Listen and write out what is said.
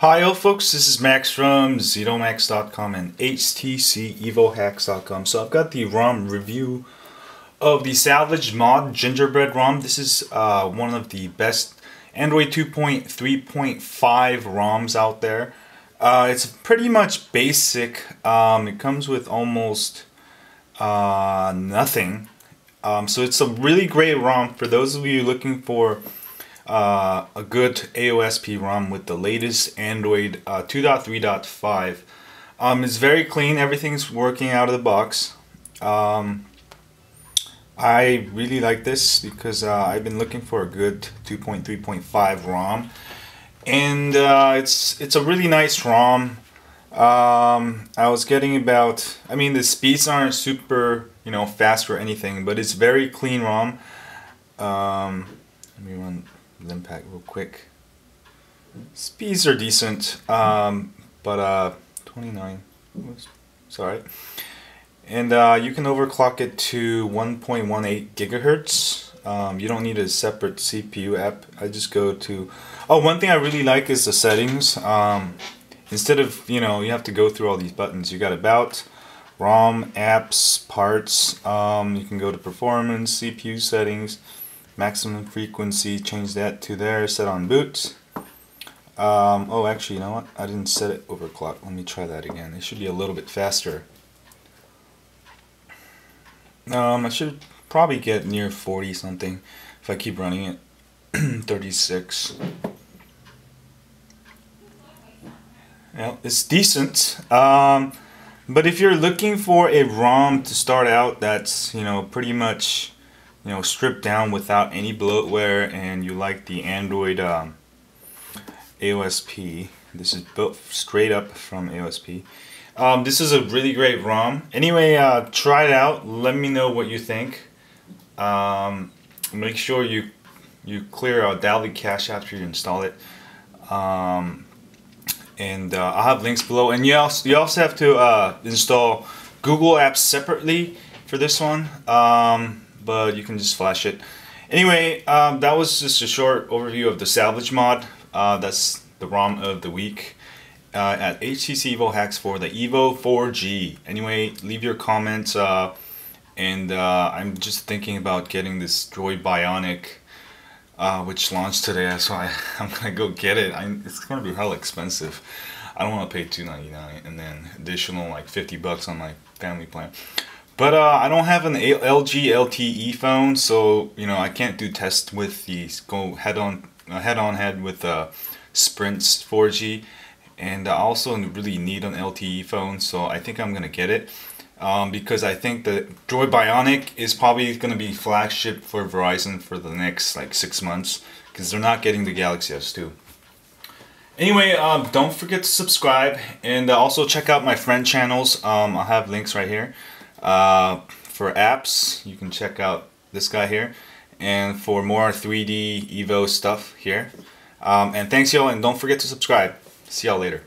Hi, all folks. This is Max from ZedoMax.com and HTCEvoHacks.com. So I've got the ROM review of the Salvage Mod Gingerbread ROM. This is uh, one of the best Android 2.3.5 ROMs out there. Uh, it's pretty much basic. Um, it comes with almost uh, nothing. Um, so it's a really great ROM for those of you looking for uh, a good AOSP ROM with the latest Android uh, 2.3.5. Um, it's very clean. Everything's working out of the box. Um, I really like this because uh, I've been looking for a good 2.3.5 ROM, and uh, it's it's a really nice ROM. Um, I was getting about. I mean, the speeds aren't super, you know, fast or anything, but it's very clean ROM. Um, let me run Linpack real quick. Speeds are decent, um, but uh, 29. Sorry. And uh, you can overclock it to 1.18 gigahertz. Um, you don't need a separate CPU app. I just go to. Oh, one thing I really like is the settings. Um, instead of you know you have to go through all these buttons. You got about, ROM, apps, parts. Um, you can go to performance, CPU settings maximum frequency, change that to there, set on boot. Um, oh, actually, you know what? I didn't set it overclock. Let me try that again. It should be a little bit faster. Um, I should probably get near 40 something if I keep running it. 36. Yeah, it's decent. Um, but if you're looking for a ROM to start out that's, you know, pretty much you know stripped down without any bloatware and you like the Android um, AOSP this is built straight up from AOSP um, this is a really great ROM. Anyway uh, try it out. Let me know what you think. Um, make sure you you clear out Dalvik cache after you install it. Um, and uh, I'll have links below. And you also, you also have to uh, install Google Apps separately for this one. Um, but you can just flash it. Anyway, um, that was just a short overview of the salvage mod. Uh, that's the ROM of the week uh, at HTC Evo Hacks for the Evo 4G. Anyway, leave your comments. Uh, and uh, I'm just thinking about getting this Droid Bionic, uh, which launched today. So I, I'm gonna go get it. I'm, it's gonna be hell expensive. I don't want to pay 2.99 and then additional like 50 bucks on my family plan. But uh, I don't have an LG LTE phone, so you know I can't do tests with the go head on uh, head on head with uh, Sprint's 4G, and I also really need an LTE phone, so I think I'm gonna get it. Um, because I think the Droid Bionic is probably to be flagship for Verizon for the next like six months because they're not getting the Galaxy S2. Anyway, um, don't forget to subscribe and uh, also check out my friend channels. Um, I'll have links right here. Uh, for apps, you can check out this guy here. And for more 3D Evo stuff here. Um, and thanks y'all, and don't forget to subscribe. See y'all later.